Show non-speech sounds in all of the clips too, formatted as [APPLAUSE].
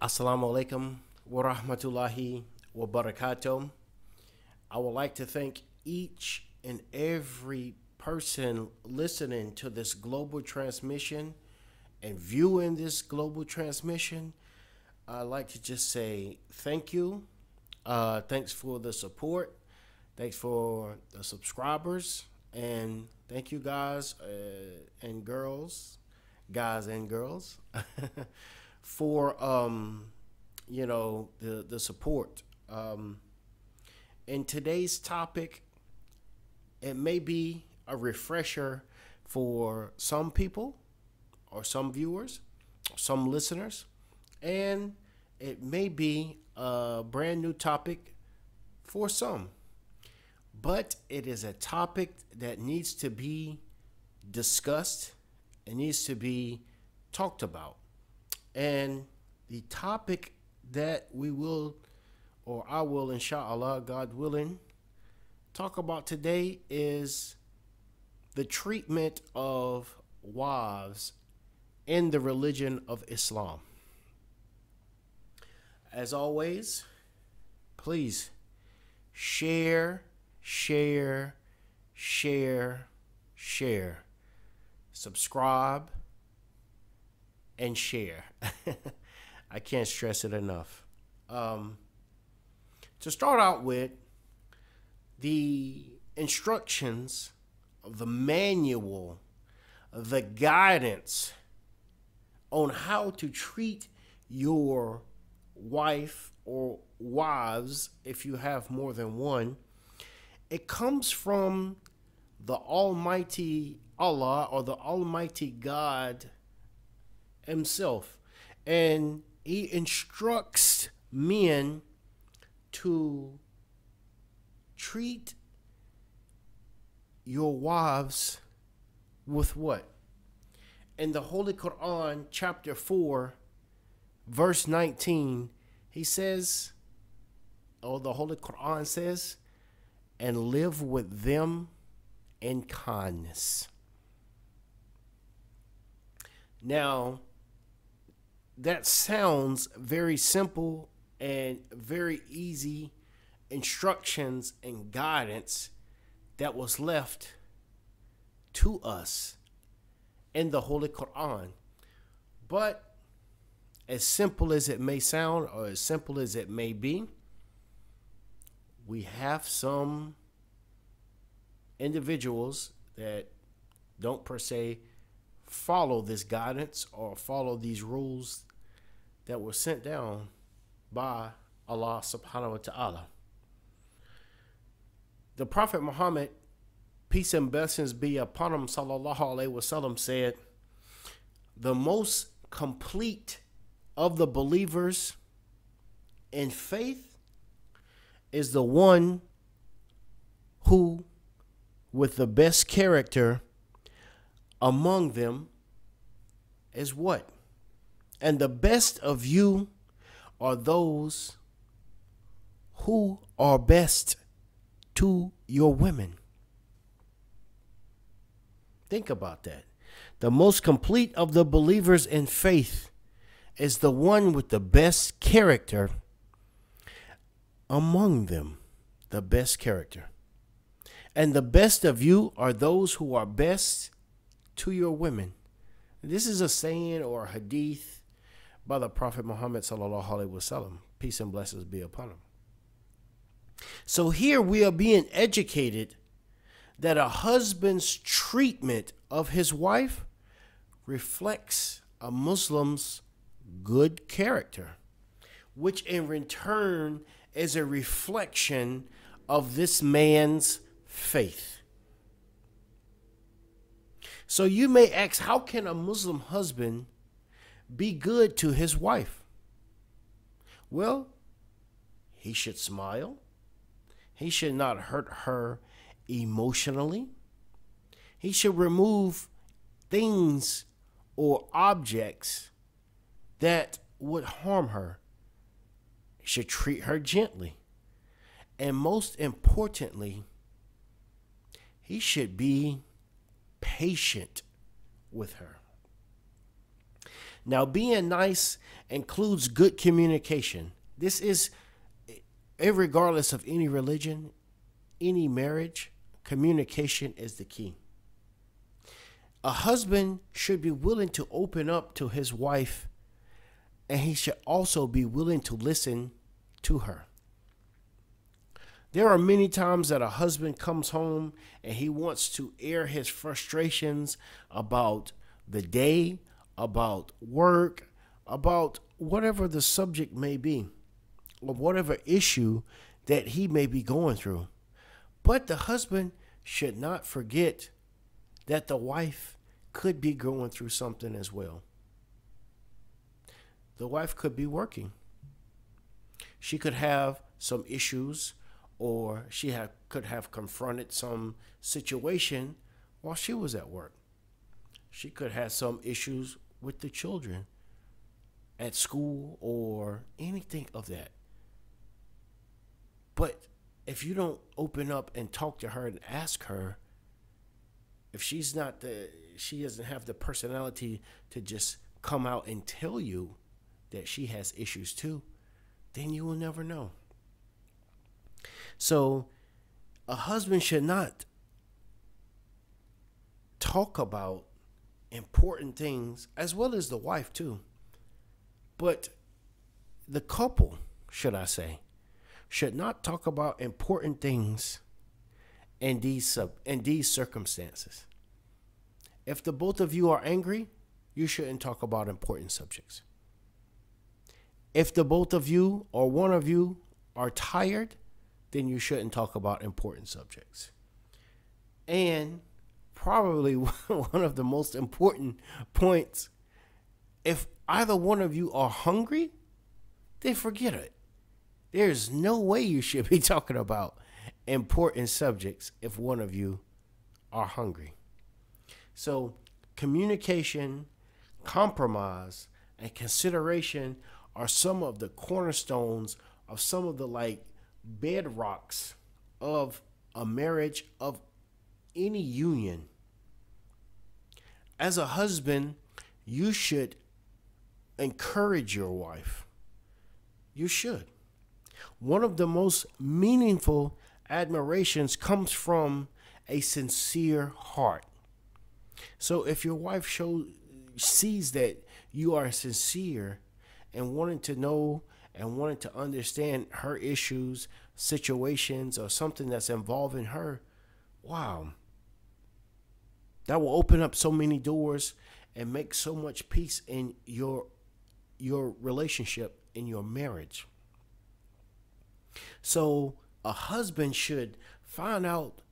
Assalamu alaikum wa rahmatullahi wa barakatuh. I would like to thank each and every person listening to this global transmission and viewing this global transmission. I'd like to just say thank you. Uh, thanks for the support. Thanks for the subscribers. And thank you, guys uh, and girls, guys and girls, [LAUGHS] for um, you know the the support. Um, in today's topic, it may be a refresher for some people, or some viewers, some listeners, and it may be a brand new topic for some. But it is a topic that needs to be discussed, it needs to be talked about. And the topic that we will, or I will, inshallah, God willing, talk about today is the treatment of wives in the religion of Islam. As always, please share, share, share, share, subscribe, and share. [LAUGHS] I can't stress it enough. Um, to start out with, the instructions the manual, the guidance on how to treat your wife or wives, if you have more than one, it comes from the Almighty Allah or the Almighty God Himself. And He instructs men to treat your wives with what? In the Holy Quran, chapter 4, verse 19, he says, or the Holy Quran says, and live with them in kindness. Now, that sounds very simple and very easy instructions and guidance that was left to us in the Holy Quran. But as simple as it may sound, or as simple as it may be, we have some individuals that don't per se follow this guidance or follow these rules that were sent down by Allah subhanahu wa ta'ala. The Prophet Muhammad, peace and blessings be upon him, sallallahu alaihi wasallam, said, "The most complete of the believers in faith is the one who, with the best character among them, is what? And the best of you are those who are best to your women. Think about that. The most complete of the believers in faith is the one with the best character among them, the best character. And the best of you are those who are best to your women. This is a saying or a hadith by the Prophet Muhammad sallallahu alaihi wasallam. Peace and blessings be upon him. So here we are being educated that a husband's treatment of his wife reflects a Muslim's good character, which in return is a reflection of this man's faith. So you may ask, how can a Muslim husband be good to his wife? Well, he should smile. He should not hurt her emotionally. He should remove things or objects that would harm her. He should treat her gently. And most importantly, he should be patient with her. Now, being nice includes good communication. This is, regardless of any religion, any marriage, communication is the key. A husband should be willing to open up to his wife, and he should also be willing to listen to her. There are many times that a husband comes home and he wants to air his frustrations about the day, about work, about whatever the subject may be, or whatever issue that he may be going through. But the husband should not forget that the wife could be going through something as well. The wife could be working. She could have some issues or she could have confronted some situation while she was at work. She could have some issues with the children at school or anything of that. But if you don't open up and talk to her and ask her, if she's not the, she doesn't have the personality to just come out and tell you that she has issues too, then you will never know. So a husband should not talk about important things as well as the wife too. But the couple, should I say, should not talk about important things in these sub in these circumstances. If the both of you are angry, you shouldn't talk about important subjects. If the both of you or one of you are tired, then you shouldn't talk about important subjects. And probably [LAUGHS] one of the most important points if either one of you are hungry, then forget it. There's no way you should be [LAUGHS] talking about important subjects if one of you are hungry. So, communication, compromise, and consideration are some of the cornerstones of some of the like bedrocks of a marriage, of any union. As a husband, you should encourage your wife. You should. One of the most meaningful admirations comes from a sincere heart. So if your wife shows sees that you are sincere and wanting to know and wanting to understand her issues, situations, or something that's involving her, wow. That will open up so many doors and make so much peace in your your relationship in your marriage. So a husband should find out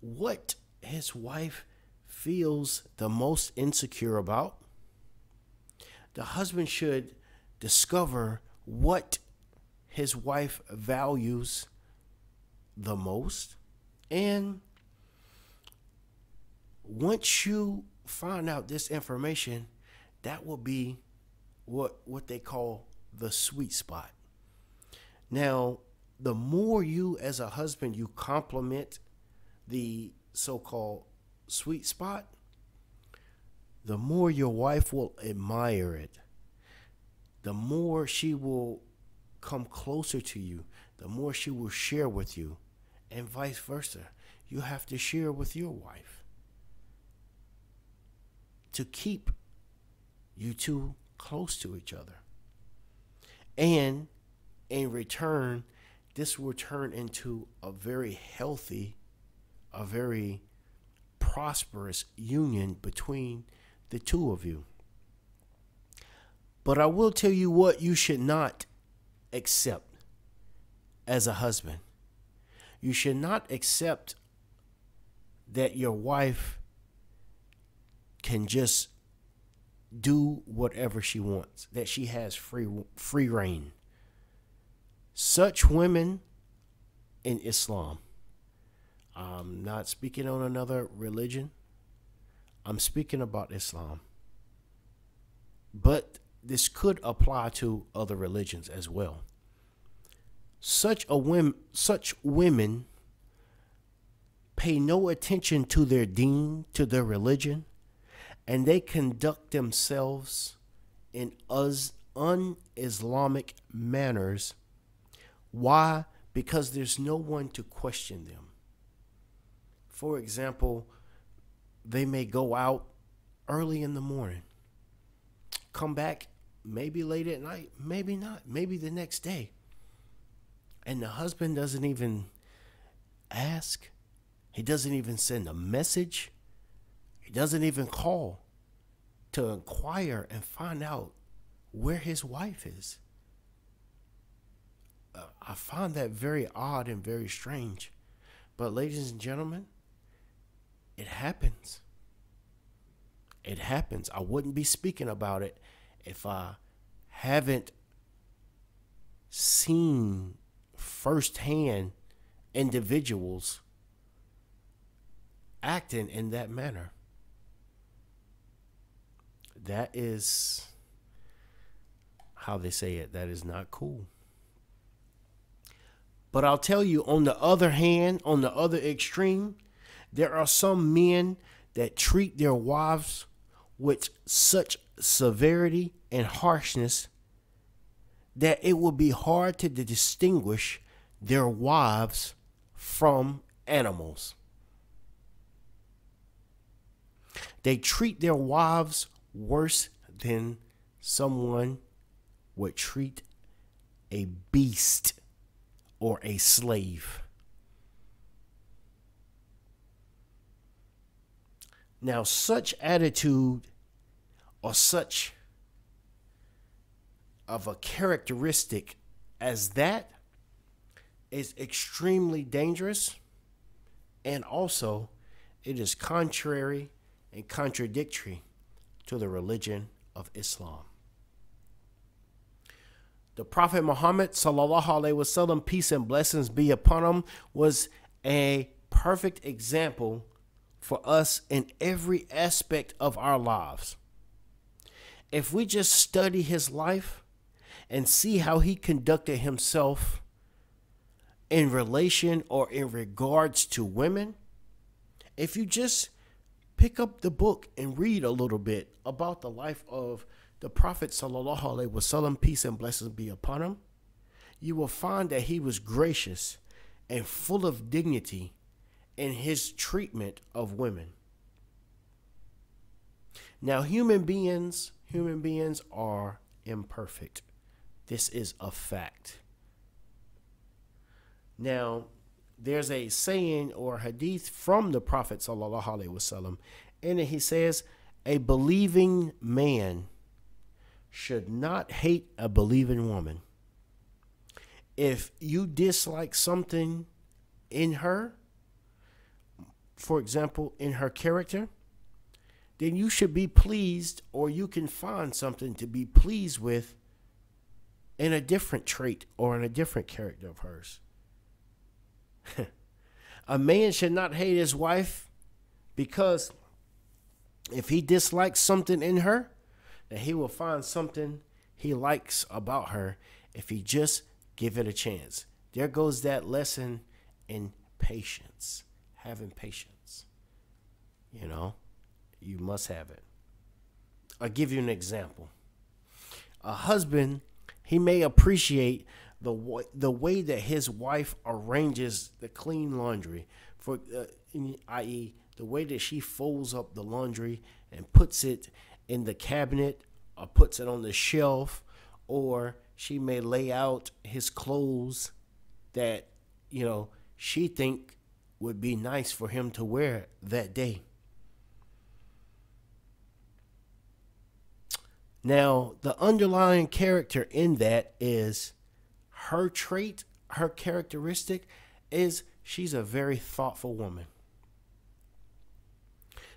what his wife feels the most insecure about. The husband should discover what his wife values the most. And once you find out this information, that will be what what they call the sweet spot. Now, the more you as a husband you compliment the so-called sweet spot, the more your wife will admire it the more she will come closer to you, the more she will share with you, and vice versa. You have to share with your wife to keep you two close to each other. And in return, this will turn into a very healthy, a very prosperous union between the two of you. But I will tell you what you should not accept as a husband. You should not accept that your wife can just do whatever she wants, that she has free free reign. Such women in Islam. I'm not speaking on another religion. I'm speaking about Islam. But this could apply to other religions as well. Such a women, such women pay no attention to their deen, to their religion, and they conduct themselves in us un-Islamic manners. Why? Because there's no one to question them. For example, they may go out early in the morning, come back maybe late at night, maybe not, maybe the next day. And the husband doesn't even ask, he doesn't even send a message, doesn't even call to inquire and find out where his wife is. Uh, I find that very odd and very strange. But, ladies and gentlemen, it happens. It happens. I wouldn't be speaking about it if I haven't seen firsthand individuals acting in that manner. That is how they say it. That is not cool. But I'll tell you, on the other hand, on the other extreme, there are some men that treat their wives with such severity and harshness that it will be hard to distinguish their wives from animals. They treat their wives worse than someone would treat a beast or a slave. Now, such attitude or such of a characteristic as that is extremely dangerous and also it is contrary and contradictory to the religion of Islam. The Prophet Muhammad sallallahu alaihi wasallam, peace and blessings be upon him, was a perfect example for us in every aspect of our lives. If we just study his life and see how he conducted himself in relation or in regards to women, if you just pick up the book and read a little bit about the life of the Prophet sallallahu alaihi wasallam, peace and blessings be upon him, you will find that he was gracious and full of dignity in his treatment of women. Now, human beings, human beings are imperfect. This is a fact. Now, there's a saying or hadith from the Prophet sallallahu alaihi wasallam, and he says, "A believing man should not hate a believing woman. If you dislike something in her, for example, in her character, then you should be pleased, or you can find something to be pleased with in a different trait or in a different character of hers. [LAUGHS] a man should not hate his wife because if he dislikes something in her, then he will find something he likes about her if he just give it a chance. There goes that lesson in patience having patience. You know, you must have it. I'll give you an example. A husband, he may appreciate the way, the way that his wife arranges the clean laundry, for uh, i.e., the way that she folds up the laundry and puts it in the cabinet or puts it on the shelf, or she may lay out his clothes that you know she think would be nice for him to wear that day. Now, the underlying character in that is her trait, her characteristic is she's a very thoughtful woman.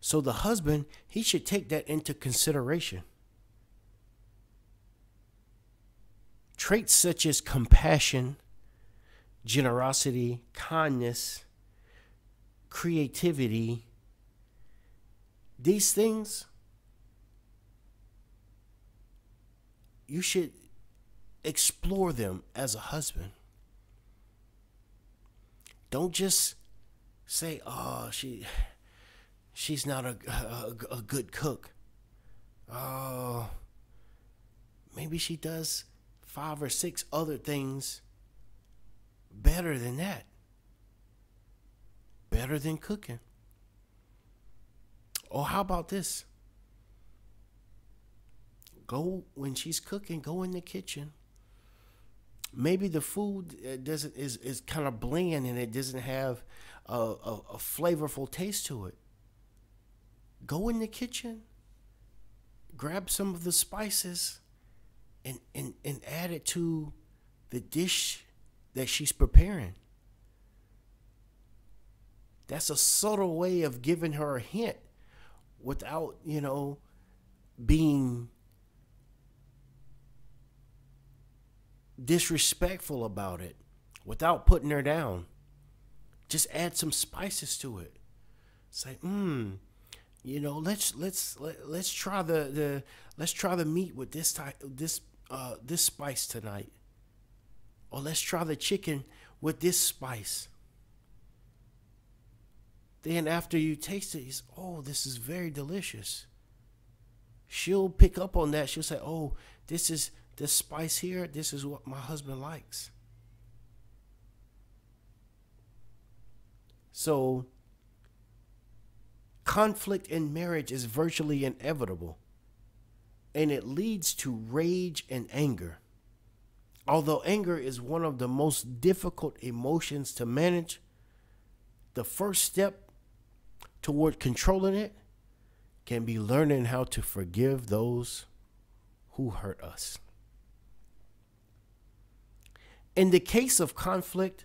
So the husband, he should take that into consideration. Traits such as compassion, generosity, kindness, creativity, these things, you should explore them as a husband. Don't just say, "Oh, she, she's not a, a, a good cook." Oh, maybe she does five or six other things better than that. Better than cooking. Or how about this? Go when she's cooking, go in the kitchen. Maybe the food uh, doesn't is, is kind of bland and it doesn't have a, a, a flavorful taste to it. Go in the kitchen, grab some of the spices, and, and, and add it to the dish that she's preparing. That's a subtle way of giving her a hint without, you know, being disrespectful about it, without putting her down. Just add some spices to it. Say, mmm, you know, let's let's let, let's try the the let's try the meat with this type this uh this spice tonight. Or let's try the chicken with this spice. Then after you taste it, he's, oh, this is very delicious. She'll pick up on that. She'll say, oh, this is this spice here, this is what my husband likes. So conflict in marriage is virtually inevitable and it leads to rage and anger. Although anger is one of the most difficult emotions to manage, the first step toward controlling it can be learning how to forgive those who hurt us. In the case of conflict,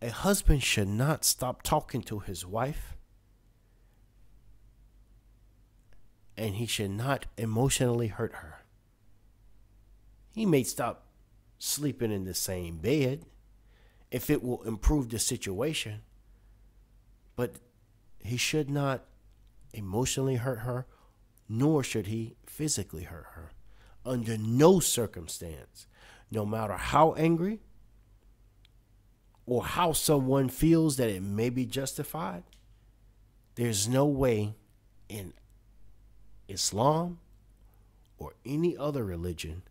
a husband should not stop talking to his wife, and he should not emotionally hurt her. He may stop sleeping in the same bed if it will improve the situation. But he should not emotionally hurt her, nor should he physically hurt her. Under no circumstance, no matter how angry or how someone feels that it may be justified, there's no way in Islam or any other religion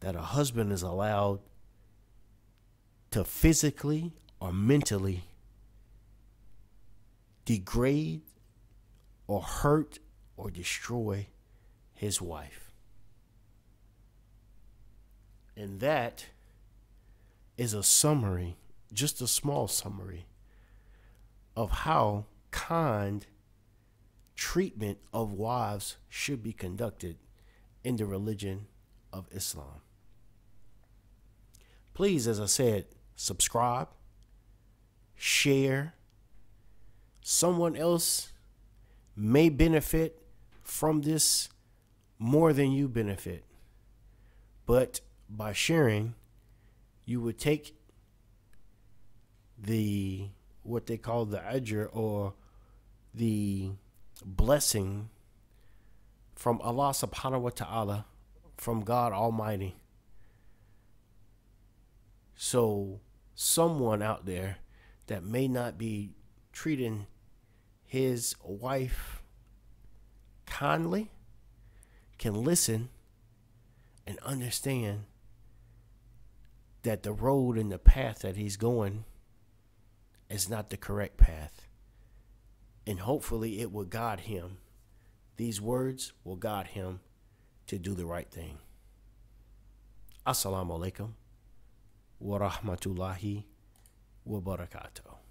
that a husband is allowed to physically or mentally degrade or hurt or destroy his wife. And that is a summary, just a small summary, of how kind treatment of wives should be conducted in the religion of Islam. Please, as I said, subscribe, share. Someone else may benefit from this more than you benefit. But by sharing, you would take the what they call the ajr or the blessing from Allah subhanahu wa ta'ala, from God Almighty. So, someone out there that may not be treating his wife kindly can listen and understand that the road and the path that he's going is not the correct path. And hopefully it will guide him. These words will guide him to do the right thing. Assalamu alaikum wa rahmatullahi wa barakatuh.